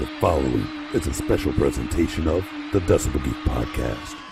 The following is a special presentation of the Decibel Geek Podcast.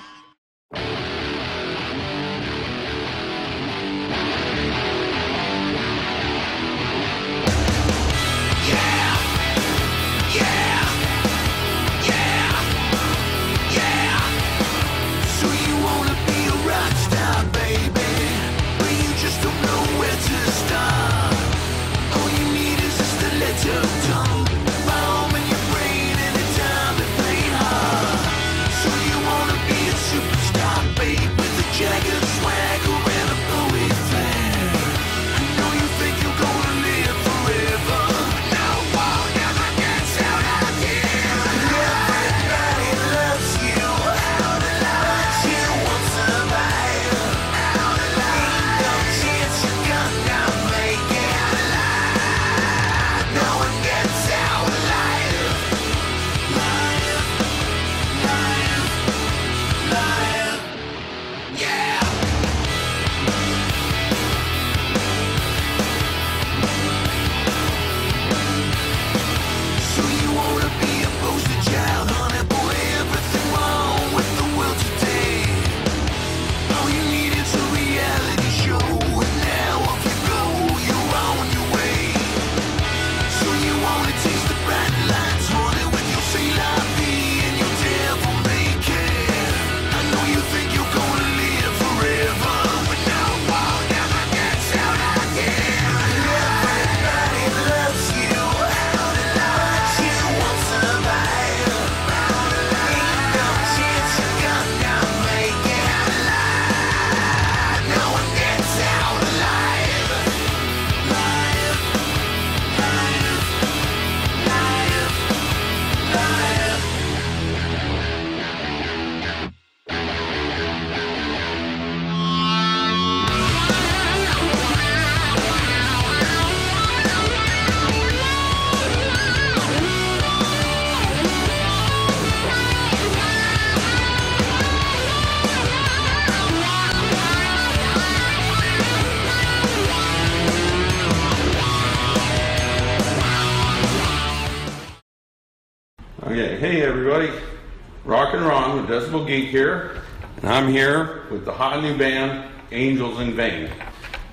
Ron Geek here, and I'm here with the hot new band Angels in Vein.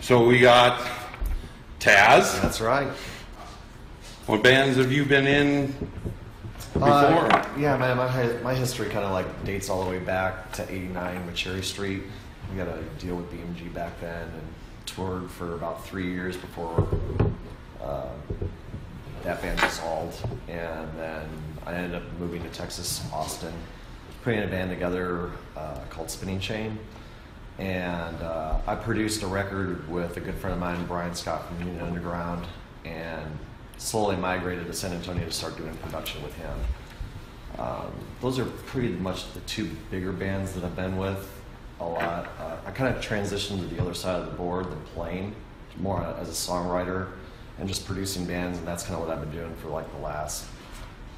So we got Taz. That's right. What bands have you been in before? Uh, yeah, man, my, hi- my history kind of like dates all the way back to 89 with Cherry Street. We got a deal with BMG back then and toured for about three years before uh, that band dissolved. And then I ended up moving to Texas, Austin, putting a band together uh, called Spinning Chain. And uh, I produced a record with a good friend of mine, Bryan Scott from Union Underground, and slowly migrated to San Antonio to start doing production with him. Um, those are pretty much the two bigger bands that I've been with a lot. Uh, I kind of transitioned to the other side of the board than playing, more as a songwriter and just producing bands, and that's kind of what I've been doing for like the last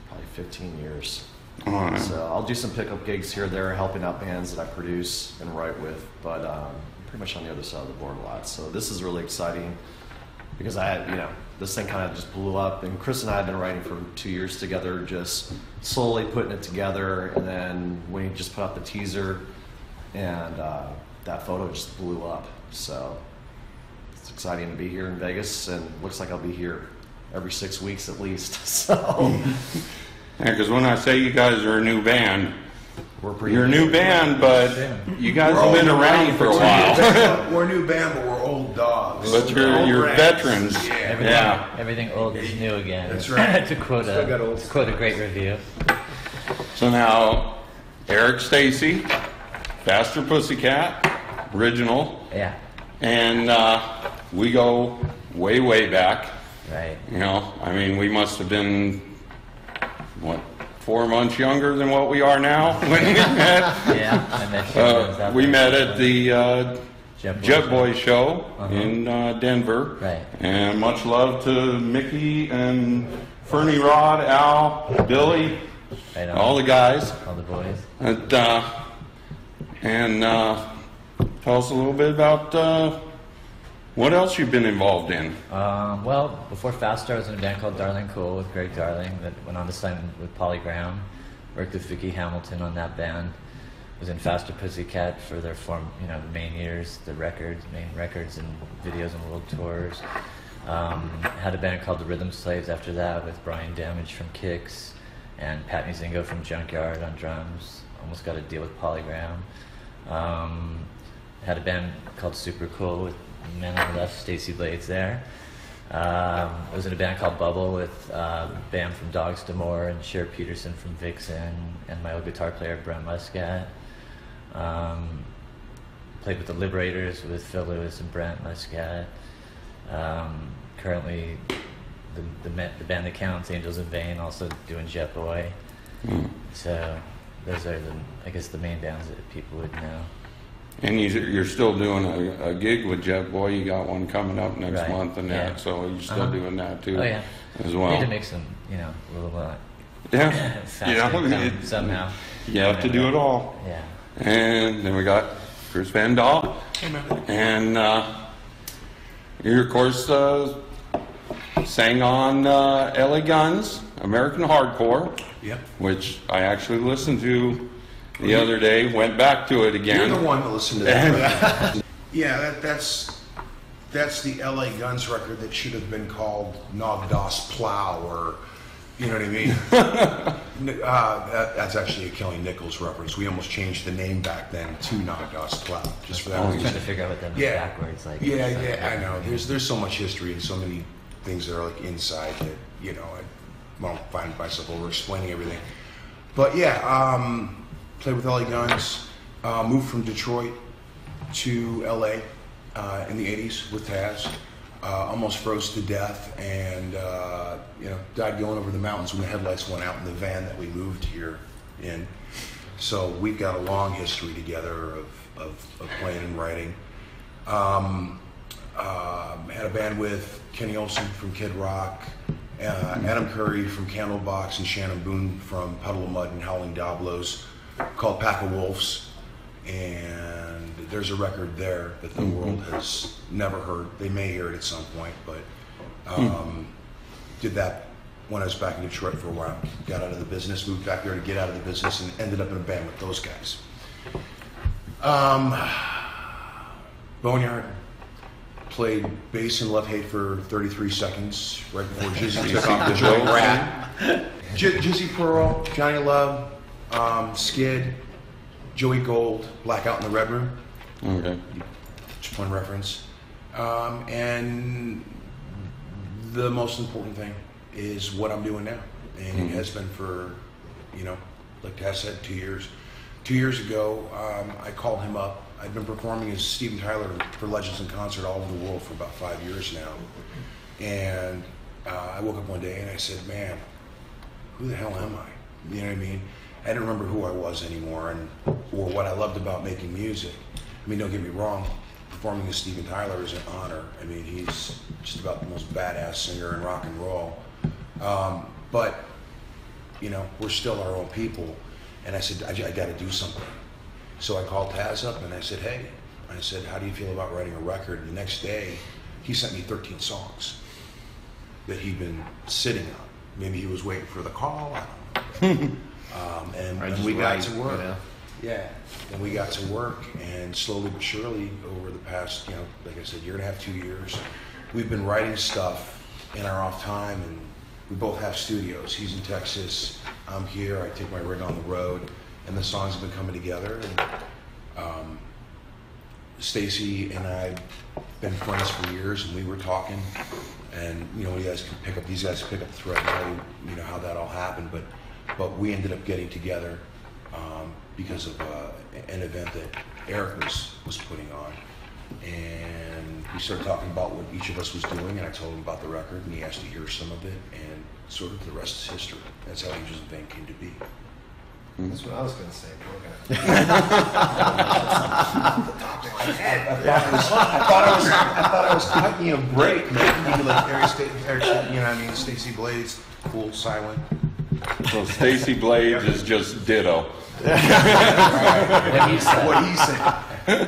probably 15 years. Right. So I'll do some pickup gigs here there, helping out bands that I produce and write with, but um, pretty much on the other side of the board a lot. So this is really exciting because I had, you know, this thing kind of just blew up, and Chris and I have been writing for two years together, just slowly putting it together, and then we just put out the teaser, and uh, that photo just blew up. So it's exciting to be here in Vegas, and looks like I'll be here every six weeks at least. So because when I say you guys are a new band, we're pretty. you're a new band, but you guys have been around for a while. we're a new band, but we're old dogs. But you're Old you're rats. veterans. Yeah. Everything, Yeah. everything old is new again. That's right. to quote Still got a old to quote a great review. So now, Eric Stacy, Faster Pussycat, original, Yeah, and uh, we go way, way back. right. You know, I mean, we must have been what four months younger than what we are now when we met. Yeah, I met you. Uh, we met at the uh, Jet Jet show. Boy show Uh-huh. in uh, Denver. Right. And much love to Mickey and Fernie Rod, Al, Billy, Right on. all the guys. all the boys. And, uh, and uh, tell us a little bit about uh, What else you been involved in? Um, well, before Faster, I was in a band called Darling Cruel with Greg Darling that went on to sign with Polygram. Worked with Vicky Hamilton on that band. Was in Faster Pussycat for their form, you know, the main years, the records, main records and videos and world tours. Um, had a band called the Rhythm Slaves after that with Brian Damage from Kix and Pat Muzingo from Junkyard on drums. Almost got a deal with Polygram. Um, had a band called Super Cool with man on the left, Stacey Blades there. Um, I was in a band called Bubble with uh, Bam from Dogs D'Amour and Share Pedersen from Vixen and my old guitar player Brent Muscat. Um, played with the Liberators with Phil Lewis and Brent Muscat. Um, currently, the, the, the band that counts, Angels in Vein, also doing Jet Boy. So those are the, I guess, the main bands that people would know. And you, you're still doing a, a gig with Jet Boy. You got one coming up next Right, month and yeah. that. So you're still Uh-huh. doing that too, Oh yeah, as well. need to make some, you know, a little uh, yeah, fast yeah. income it- somehow. You have to do it all. Yeah. And then we got Chris VanDahl. And uh, you, of course, uh, sang on uh, LA Guns, American Hardcore, Yep. which I actually listened to the other day, went back to it again. You're the one to listen to that. yeah, that, that's that's the LA Guns record that should have been called Nog Das Plow or you know what I mean? Uh, that, that's actually a Kelly Nichols reference. We almost changed the name back then to Nog Das Plow just for that I was trying to figure out what that meant Yeah. backwards. Like, Yeah, it's like- yeah, I know. There's there's so much history and so many things that are like inside that you know I won't find myself over explaining everything. But yeah, um, played with LA Guns. Uh, moved from Detroit to LA uh, in the '80s with Taz. Uh, almost froze to death, and uh, you know died going over the mountains when the headlights went out in the van that we moved here in. So we've got a long history together of, of, of playing and writing. Um, um, had a band with Kenny Olson from Kid Rock, uh, Adam Kury from Candlebox, and Shannon Boone from Puddle of Mudd and Howling Diablos called Pack of Wolves. And there's a record there that the world has never heard. They may hear it at some point, but um, did that when I was back in Detroit for a while. Got out of the business, moved back there to get out of the business, and ended up in a band with those guys. Um, Boneyard played bass and love hate for 33 seconds right before Jizzy took off the joint rat. J- Jizzy Pearl, Johnny Love, um, Skid, Joey Gold, Blackout in the Red Room, Okay. just one reference. Um, and the most important thing is what I'm doing now. And it has been for, you know, like Taz said, two years. Two years ago, um, I called him up. I'd been performing as Steven Tyler for Legends in Concert all over the world for about five years now. And uh, I woke up one day and I said, man, who the hell am I? You know what I mean? I didn't remember who I was anymore and or what I loved about making music. I mean, don't get me wrong, performing with Steven Tyler is an honor. I mean, he's just about the most badass singer in rock and roll. Um, but you know, we're still our own people. And I said, I, got to do something. So I called Taz up and I said, hey, I said, how do you feel about writing a record? And the next day, he sent me 13 songs that he'd been sitting on. Maybe he was waiting for the call. I don't know. um, and, and we got to work. you know? Yeah, and we got to work, and slowly but surely, over the past, you know, like I said, year and a half, two years, we've been writing stuff in our off time, and we both have studios. He's in Texas, I'm here. I take my rig on the road, and the songs have been coming together. And um, Stacey and I have been friends for years, and we were talking, and you know, you guys can pick up these guys pick up the thread, you know how that all happened, but but we ended up getting together um, because of uh, an event that Eric was was putting on, and we started talking about what each of us was doing, and I told him about the record, and he asked to hear some of it, and sort of the rest is history. That's how Angels and Band came to be. That's what I was going to say. but Okay. I thought I was, I thought I was cutting you a break, man. You like Eric, Sta- Eric, Sta- you know, what I mean, Stacey Blades, cool, silent. So Stacey Blades is just ditto. What he said. What he said.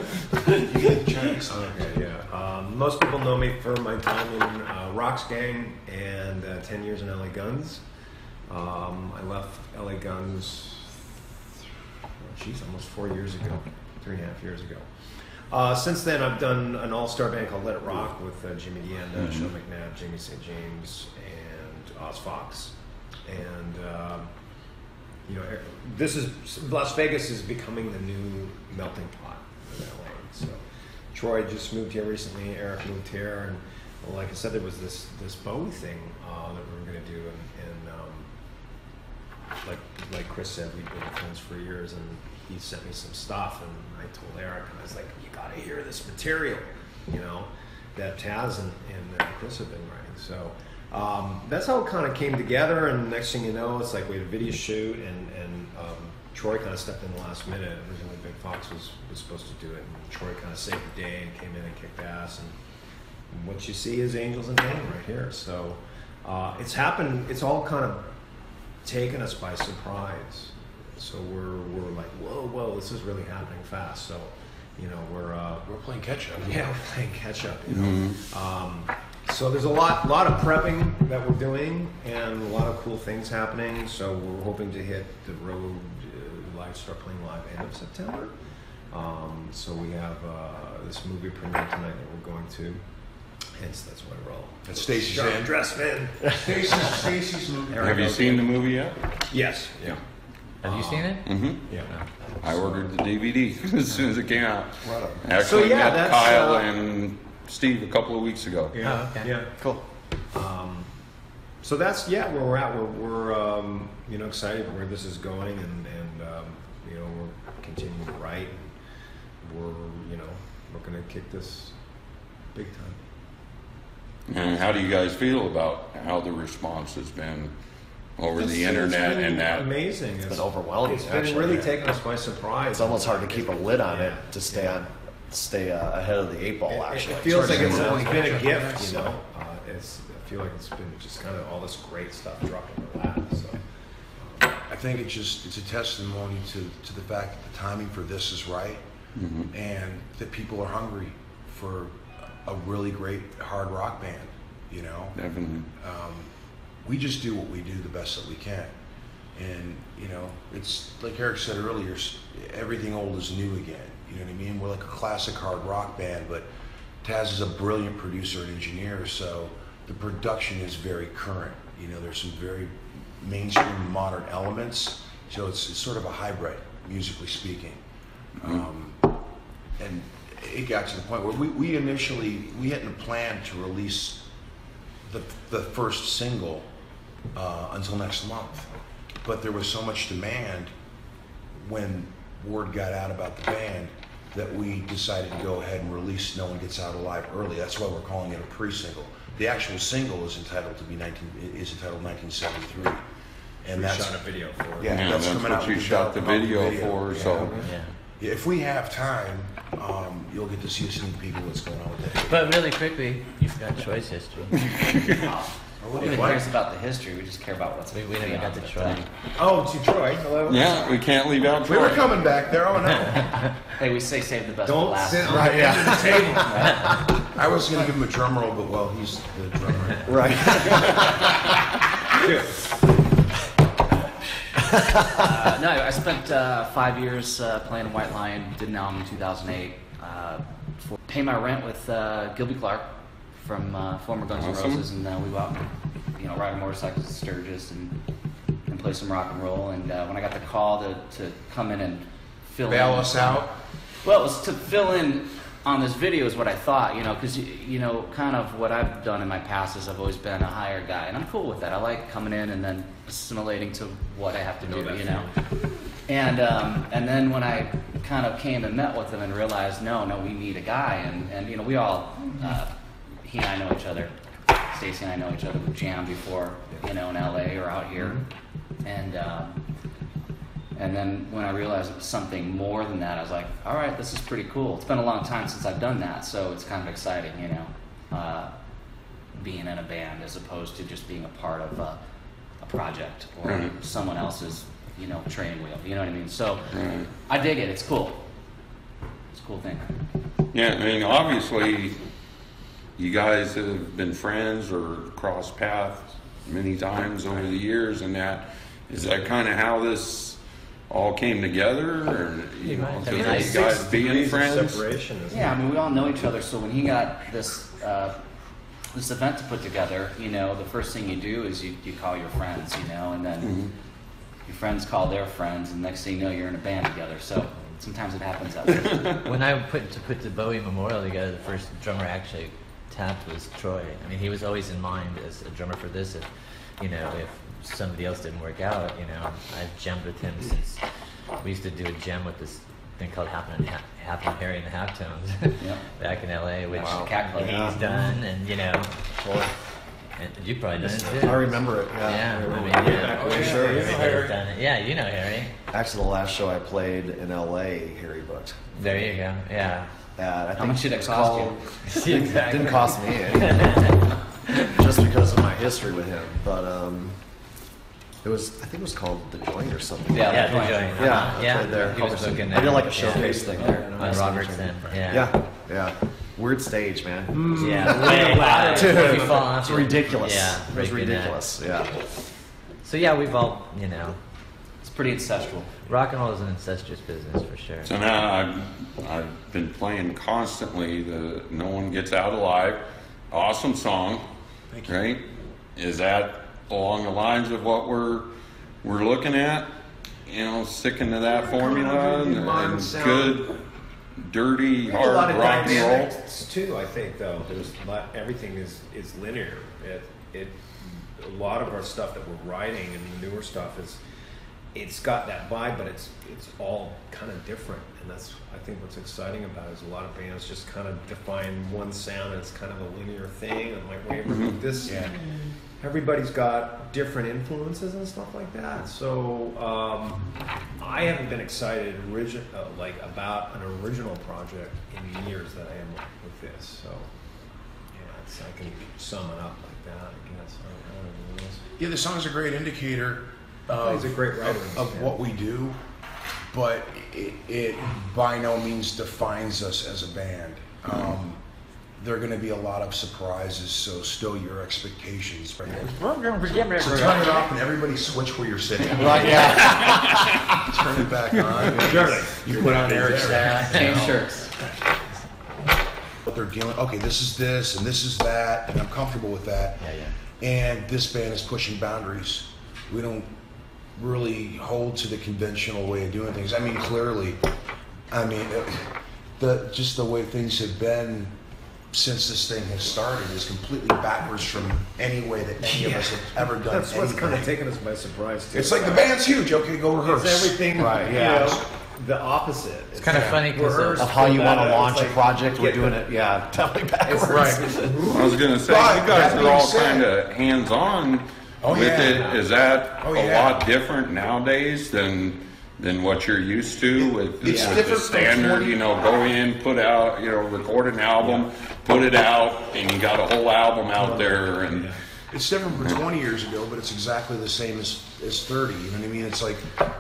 you get the Chinese. Okay, yeah. Um, most people know me for my time in uh, Roxx Gang and uh, 10 years in LA Guns. Um, I left LA Guns, geez, almost four years ago, three and a half years ago. Uh, since then, I've done an all-star band called Let It Rock with uh, Jimmy D'Anda, Sean McNabb, Jamie St. James, and Oz Fox. And um, you know, er- this is Las Vegas is becoming the new melting pot in LA. So Troy just moved here recently. Eric moved here, and well, like I said, there was this this Bowie thing uh, that we were going to do, and, and um, like like Chris said, we've been friends for years, and he sent me some stuff, and I told Eric, and I was like, "You got to hear this material," you know, that Taz and, and uh, Chris have been writing. So um, that's how it kind of came together, and next thing you know, it's like we had a video shoot, and and um, Troy kind of stepped in the last minute. Originally, Big Fox was was supposed to do it, and Troy kind of saved the day and came in and kicked ass, and and what you see is Angels and Pain right here. So uh, it's happened. It's all kind of taken us by surprise. So we're we're like, whoa, whoa, this is really happening fast. So you know, we're uh, We're playing catch up. yeah, we're playing catch up. You know. Um, so there's a lot lot of prepping that we're doing, and a lot of cool things happening. So we're hoping to hit the road uh, live, start playing live end of September. Um, so we have uh, this movie premiere tonight that we're going to. Hence, that's why we're all That's Stacey's sharp in. dressed men. Stacey's, Stacey's movie. Have you seen the movie yet? Yes. Yeah. Have you seen it? Mm-hmm. Yeah. I ordered the DVD as soon as it came out. Right on. Actually, So, yeah, met that's, Kyle uh, and Steve a couple of weeks ago. Yeah. Oh, okay. Yeah. Cool. Um, so that's yeah where we're at. We're, we're um, you know excited where this is going, and and um, you know we're continuing to write. We're you know we're gonna kick this big time. And how do you guys feel about how the response has been over It's- the it's internet been and that? amazing. It's been overwhelming, It's been actually. really taking us by surprise. It's almost hard to keep a lid on it to stay on, stay uh, ahead of the eight ball. It- Actually, it, feels like it's, Yeah. it's been a gift, you know. Uh, it's I feel like it's been just kind of all this great stuff dropped in our lap. So. I think it's just it's a testimony to, to the fact that the timing for this is right, and that people are hungry for a really great hard rock band. You know, Definitely. um, we just do what we do the best that we can, and you know, it's like Eric said earlier. Everything old is new again. You know what I mean? We're like a classic hard rock band, but Taz is a brilliant producer and engineer, so the production is very current. You know, there's some very mainstream modern elements, so it's, it's sort of a hybrid, musically speaking. Um, and it got to the point where we, we initially we hadn't planned to release the, the first single uh, until next month, but there was so much demand when word got out about the band that we decided to go ahead and release No One Gets Out Alive early. That's why we're calling it a pre-single. The actual single is entitled to be 19 is entitled 1973, and we that's shot a video for it. Yeah, Yeah, that's that's what you shot the video video, for, yeah. so. Yeah. Yeah, if we have time, um, you'll get to see a sneak peek of what's going on with that. But really quickly, you've got Troy's history. We don't care about the history. We just care about what's. We, we never beyond got to the Troy. thing. Oh, to Troy. Hello. Yeah, we can't leave out We were coming back there. Oh no! Hey, we say save the best for Don't last. sit Right, the yeah. edge of the table. I was going to give him a drum roll, but well, he's the drummer. Right. Uh, no, I spent uh, five years uh, playing White Lion. Did an album in 2008. Uh, for, pay my rent with uh, Gilby Clark from uh, former Guns N' Awesome. Roses, and uh, we go out, and, you know, ride motorcycles to Sturgis and and play some rock and roll. And uh, when I got the call to, to come in and fill Bail in, us out. Well, it was to fill in on this video is what I thought, you know, because you know, kind of what I've done in my past is I've always been a higher guy, and I'm cool with that. I like coming in and then assimilating to what I have to do, you know. And um, and then when I kind of came and met with them and realized, no, no, we need a guy, and and you know, we all, uh, he and I know each other, Stacey and I know each other. We've jammed before, you know, in LA or out here, and. Um, and then when I realized it was something more than that, I was like, all right, this is pretty cool. It's been a long time since I've done that, so it's kind of exciting, you know, uh, being in a band as opposed to just being a part of a, a project or Right. someone else's, you know, training wheel. You know what I mean? So Right. I dig it. It's cool. It's a cool thing. Yeah, I mean, obviously, you guys have been friends or crossed paths many times over the years, and that is that kind of how this all came together, or you know, might. I because mean, you guys being friends. Separation. Yeah, it? I mean, we all know each other. So when he got this uh, this event to put together, you know, the first thing you do is you, you call your friends, you know, and then your friends call their friends, and next thing you know, you're in a band together. So sometimes it happens that way. when I put to put the Bowie Memorial together, the first drummer actually tapped was Troy. I mean, he was always in mind as a drummer for this. If you know, if somebody else didn't work out, you know, I've jammed with him since we used to do a jam with this thing called Happen ha- Happen Harry and the Halftones Yeah. back in L.A., which Wow. Cat Club. he's Yeah. done, and you know, Well, and you probably done it too. I remember it. Yeah, Yeah, I mean, remember it. yeah, sure. everybody's done it. Yeah, you know Harry. Actually, the last show I played in LA, Harry booked. There you go. Yeah. Uh, I How think much did it cost called- you? exactly. Didn't cost me anything, just because of my history with him. But um, it was, I think it was called The Joint or something. Yeah, Yeah, the the joint. joint. Yeah, Uh-huh. I yeah. played there. He was Publishing. booking I did like a Yeah. showcase thing there. on Robertson. Yeah. Yeah, yeah. Weird stage, man. Yeah. Way loud. Dude, If you fall off it's ridiculous. Yeah. it was break your ridiculous. Yeah. So yeah, we've all, you know, It's pretty ancestral. rock and roll is an incestuous business for sure. So now I've, I've been playing constantly the No One Gets Out Alive. Awesome song, right? Is that along the lines of what we're we're looking at? You know, sticking to that formula and, and good, dirty, hard a lot of rock and roll. too. I think though, there's a lot, everything is is linear. It it a lot of our stuff that we're writing and the newer stuff is it's got that vibe, but it's it's all kind of different, and that's I think what's exciting about it is a lot of bands just kind of define one sound and it's kind of a linear thing. And like wait, Mm-hmm. this everybody's got different influences and stuff like that. So um, I haven't been excited origi- uh, like about an original project in years that I am with this. So yeah, it's, I can sum it up like that. I guess. I don't know what it is. Yeah, the song's a great indicator of, He's a great writer. of, of what we do, but it, it by no means defines us as a band. Um, there are going to be a lot of surprises, so still your expectations. Right? So turn it off and everybody switch where you're sitting. Right. Yeah. Turn it back on. Surely. You put on Eric's hat. Change shirts. What they're dealing. Okay, this is this and this is that, and I'm comfortable with that. Yeah, yeah. And this band is pushing boundaries. We don't really hold to the conventional way of doing things. I mean, clearly, I mean, uh, the just the way things have been since this thing has started is completely backwards from any way that any of us have ever done That's what's kind of taken us by surprise too. It's like the band's huge. Okay, go rehearse. It's everything. Right, You yeah. know, the opposite. It's kinda funny 'cause, uh, rehearse, Of how you want to launch It's a project, we're doing the- it. Yeah, totally backwards. right. I was gonna say, But you guys are all kind of hands-on Oh, with yeah. it. Is that Oh, a yeah. lot different nowadays than than what you're used to with, It's with the standard? You know, go in, put out, you know, record an album, put it out, and you got a whole album out there. And It's different from 20 years ago, but it's exactly the same as, as 30. You know what I mean? It's like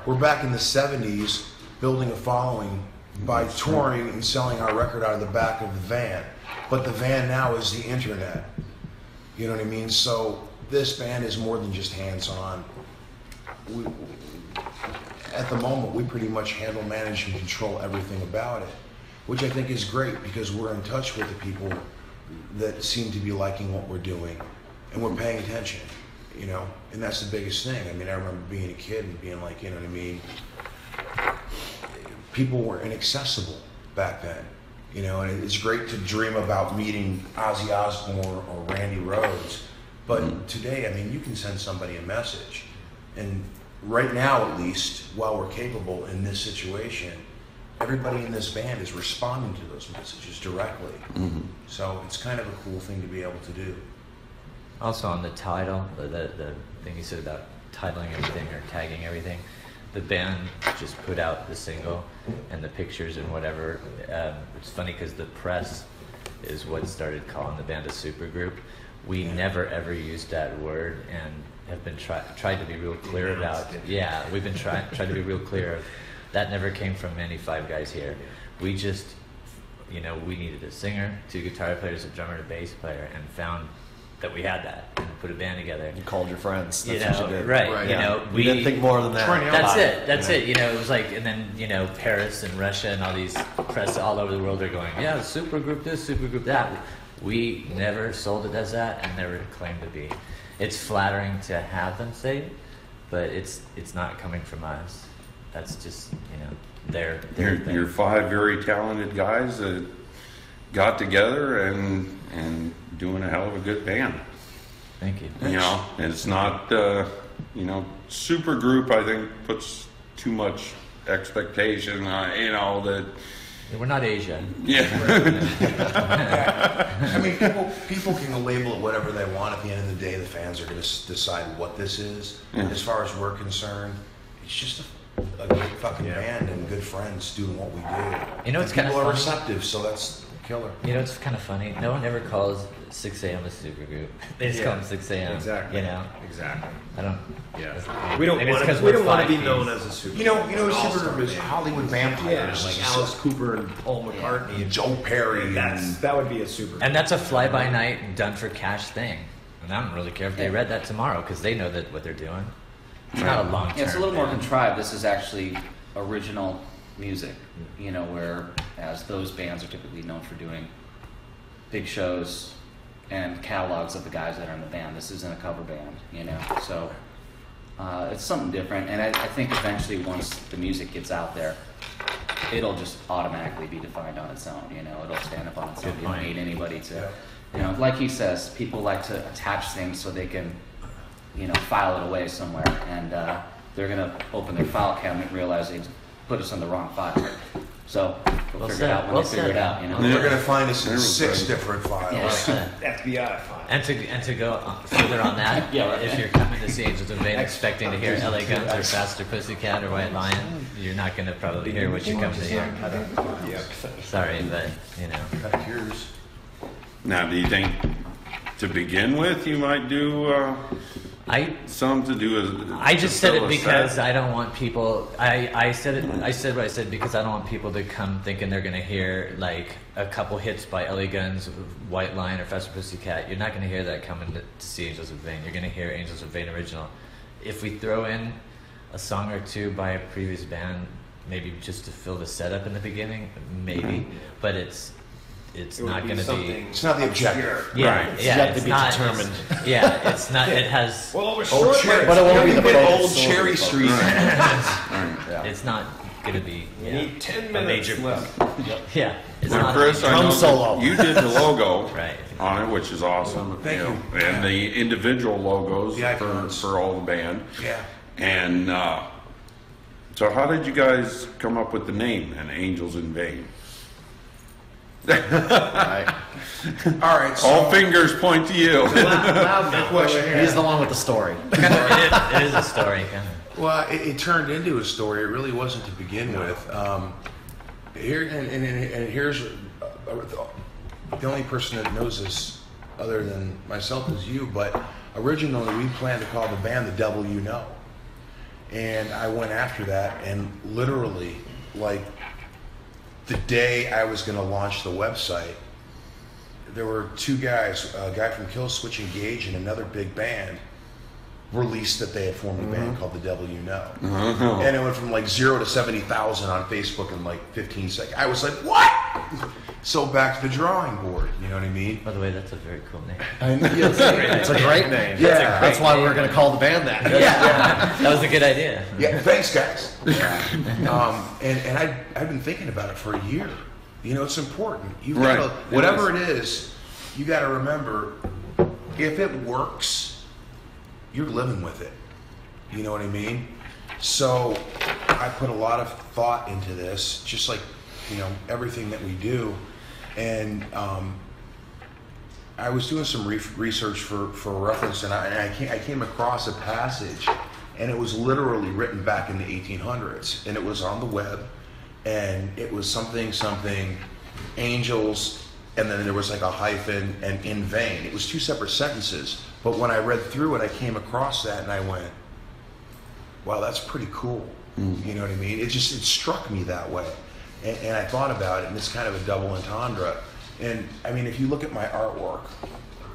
we're back in the 70s building a following by touring and selling our record out of the back of the van. But the van now is the internet. You know what I mean? So this band is more than just hands on. We, at the moment, we pretty much handle, manage, and control everything about it, which I think is great because we're in touch with the people that seem to be liking what we're doing and we're paying attention, you know, and that's the biggest thing. I mean, I remember being a kid and being like, you know what I mean? People were inaccessible back then, you know, and it's great to dream about meeting Ozzy Osbourne or Randy Rhoads. But today, I mean, you can send somebody a message. And right now, at least, while we're capable in this situation, everybody in this band is responding to those messages directly. So it's kind of a cool thing to be able to do. Also on the title, the, the, the thing you said about titling everything or tagging everything, the band just put out the single and the pictures and whatever. Um, it's funny because the press is what started calling the band a supergroup. We never ever used that word and have been try, tried to be real clear about. Yeah, we've been trying tried to be real clear. That never came from any five guys here. We just you know, we needed a singer, two guitar players, a drummer, and a bass player, and found that we had that and put a band together. You called your friends. You That's know, what you did. right? Right, you yeah. know, We didn't think more than that. That's it. That's you know. it. You know, it was like, and then you know, Paris and Russia and all these press all over the world are going, yeah, super group this, super group that. We never sold it as that, and never claimed to be. It's flattering to have them say it, but it's it's not coming from us. That's just you know their their you're five very talented guys that got together and and doing a hell of a good band. Thank you. You know, it's not uh, you know super group. I think puts too much expectation. Uh, you know that We're not Asia. yeah. I mean, people people can label it whatever they want. At the end of the day, the fans are going to decide what this is. As far as we're concerned, it's just a, a great fucking band and good friends doing what we do. You know, it's And kinda people are funny. receptive, so that's killer. You know, it's kind of funny. No one ever calls 6 a.m. a super group. They just call them 6 a.m. Exactly. You know, Exactly. I don't. Yeah. We don't Maybe it's want 'cause to. We don't want to be keys. known as a super. You know, you know, an super group is band. Hollywood vampires. Yeah, like Alice Cooper and Paul McCartney. and Joe Perry. That's and, that would be a super. And that's a fly by night, done for cash thing. And I don't really care if they read that tomorrow because they know that what they're doing. It's not a long term. Yeah, it's a little more contrived. This is actually original music, you know, where as those bands are typically known for doing big shows and catalogs of the guys that are in the band. This isn't a cover band, you know, so uh, it's something different. And I, I think eventually, once the music gets out there, it'll just automatically be defined on its own. You know, it'll stand up on its own. You don't need anybody to, you know, like he says, people like to attach things so they can you know, file it away somewhere, and uh, they're gonna open their file cabinet they put us in the wrong file. So we'll Well figure said. it out when Well they figure said. it out. You know. They're going to find us in six different files. Yeah. FBI file. And to and to go on- further on that, Yeah, right. if you're coming to see Angels in Vein expecting to hear LA Guns or Faster Pussycat or White Lion, you're not going to probably hear what you come to hear. Sorry, but you know. Cut yours. Now, do you think to begin with you might do uh, I some to do as I just said fill it because? I don't want people. I, I said it. I said what I said because I don't want people to come thinking they're gonna hear like a couple hits by LA Guns, White Lion, or Faster Pussycat. You're not gonna hear that coming to, to see Angels of Vein. You're gonna hear Angels of Vein original. If we throw in a song or two by a previous band, maybe just to fill the setup in the beginning, maybe. Mm-hmm. But it's it's It would not be gonna something It's not the objective. Yeah, Right. yeah, yet to it's be not, determined. it's- yeah, it's not. It has. Well, we're Old short, Cherry, but it won't be the bit focus. old Cherry Street. Yeah. It's not gonna be. We Yeah, need ten a minutes major- left. Yeah, it's Now, not. Chris, I Drum know solo. that you did the logo Right. on it, which is awesome. Thank know, you. And the individual logos The for, icons. for all the band. Yeah. And uh, so, how did you guys come up with the name and Angels in Vain? Right. All right. So, All fingers point to you. Loud now. question. He's the one with the story. it, is, it is a story. Kind of. Well, it, it turned into a story. It really wasn't to begin with. Um, here and, and, and here's uh, the only person that knows this, other than myself, is you. But originally, we planned to call the band "The Devil You Know," and I went after that, and literally, like the day I was going to launch the website, there were two guys, a guy from Killswitch Engage and another big band, released that they had formed a band mm-hmm. called The Devil You Know. Mm-hmm. And it went from like zero to 70,000 on Facebook in like 15 seconds. I was like, what? So back to the drawing board, you know what I mean? By the way, that's a very cool name. it's a great name. Yeah. that's why we're going to call the band that. Yeah, that was a good idea. Yeah, thanks, guys. um, and and I, I've been thinking about it for a year. You know, it's important. You've Right. got to, It whatever it is, you got to remember if it works, you're living with it. You know what I mean? So I put a lot of thought into this, just like you know everything that we do, and um, I was doing some re- research for, for reference, and I, and I, came, I came across a passage, and it was literally written back in the 1800s, and it was on the web, and it was something, something, angels, and then there was like a hyphen, and in vain. It was two separate sentences, but when I read through it, I came across that, and I went, wow, that's pretty cool. You know what I mean? It just, it struck me that way. And, and I thought about it, and it's kind of a double entendre. And I mean, if you look at my artwork,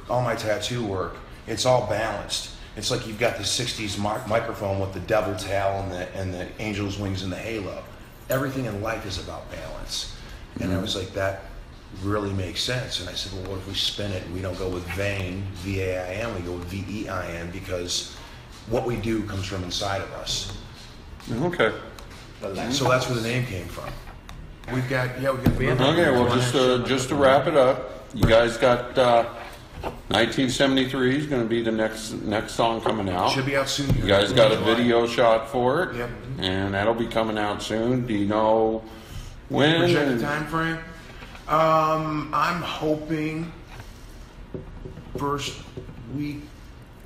all my tattoo work, it's all balanced. It's like you've got the '60s mi- microphone with the devil tail and the and the angel's wings and the halo. Everything in life is about balance. And I mm-hmm. was like, that really makes sense. And I said, well, what if we spin it and we don't go with vain, V-A-I-N, we go with V-E-I-N because what we do comes from inside of us. Okay. So that's where the name came from. We've got, yeah, we've got. We have- Okay, well, just, uh, just to wrap it up, you guys got, uh, 1973 is gonna be the next, next song coming out. Should be out soon. You guys got a video shot for it? Yep. And that'll be coming out soon. Do you know when? Projected time frame? Um, I'm hoping first week,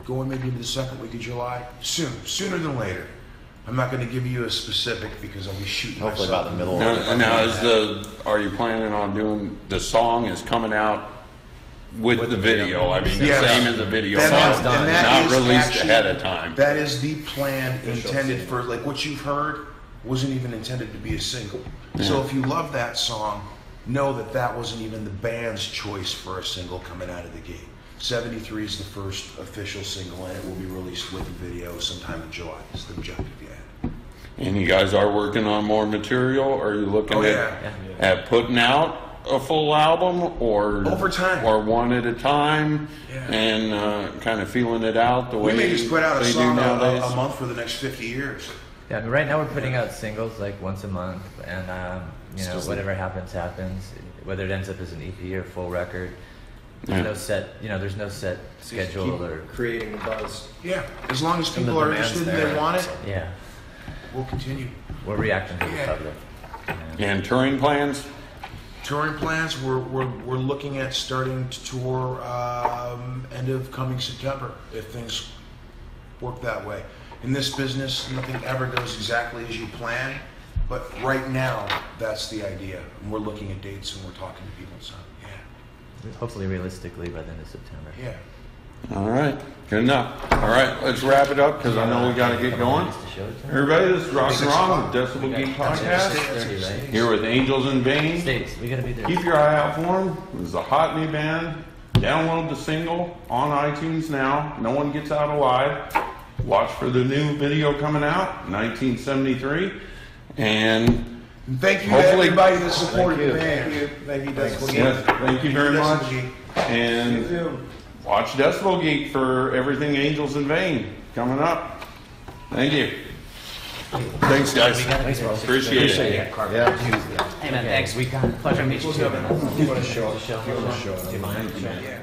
going maybe into the second week of July. Soon, sooner than later. I'm not going to give you a specific because I'll be shooting Hopefully myself. about the middle. Now, now is the, are you planning on doing, the song is coming out with the video? I mean, the Yes. same as the video, That not is- and that not is released actually- ahead of time. That is the plan intended for, like what you've heard wasn't even intended to be a single. So if you love that song, know that that wasn't even the band's choice for a single coming out of the gate. 73 is the first official single and it will be released with the video sometime in July. Is the objective, yeah. And you guys are working on more material? Are you looking Oh, at, yeah. at putting out a full album or? Over time. Or one at a time? Yeah. And, uh, kind of feeling it out the way We may just put out a they do song a, nowadays? a, a month for the next 50 years. Yeah, I mean, right now we're putting out singles like once a month, and um, you know whatever happens happens. Whether it ends up as an EP or full record, there's Yeah. no set. You know, there's no set schedule Keep or creating the buzz. Yeah, as long as people are demand's interested and they there. want it, yeah. We'll continue. We're reacting to the Yeah. public. And touring plans? Touring plans, we're, we're, we're looking at starting to tour um, end of coming September, if things work that way. In this business, nothing ever goes exactly as you plan, but right now, that's the idea. And we're looking at dates and we're talking to people, so, yeah, Hopefully, realistically, by the end of September. yeah. All right, good enough. All right, let's wrap it up because I know we gotta get going. Everybody, this is Rockin' Ron with Decibel Geek Podcast. Here with Angels in Vein. States, we gotta be there. Keep your eye out for them. This is a hot new band. Download the single on iTunes now. No one gets out alive. Watch for the new video coming out, 1973. And And thank you to Hopefully- everybody that supported the Thank band. you. Thank you, Decibel yes, thank you very Decibel much. Geek. And watch Decibel Geek for everything Angels in Vein coming up. Thank you. Thanks, guys. Appreciate it. Hey man, thanks. We got Pleasure to meet you too. You want to show up? You want to show up? Do you mind? Yeah.